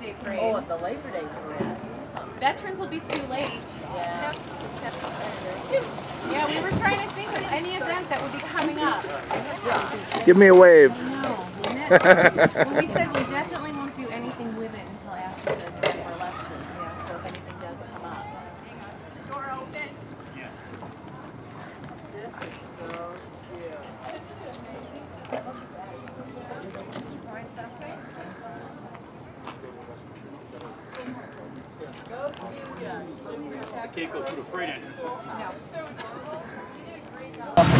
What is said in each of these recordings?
Day Oh, parade. of the Labor Day parade. Veterans will be too late. Yeah. Yeah, we were trying to think of any event that would be coming up. Give me a wave. No. We said we Cuba. Can't go through the freight entrance. No.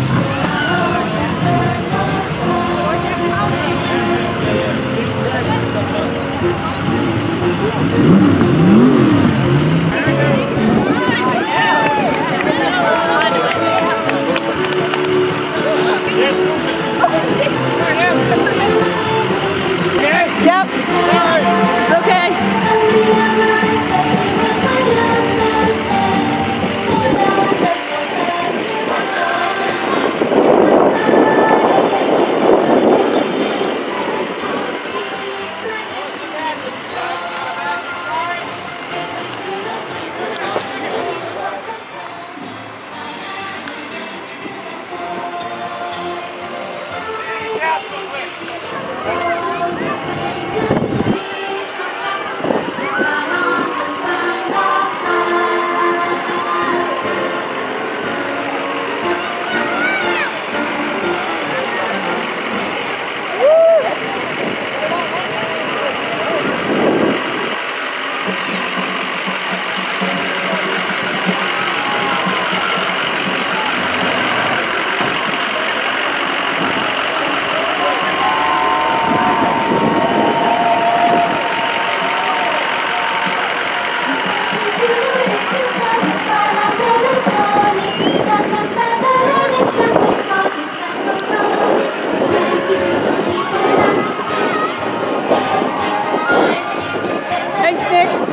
Rasmus. plastic.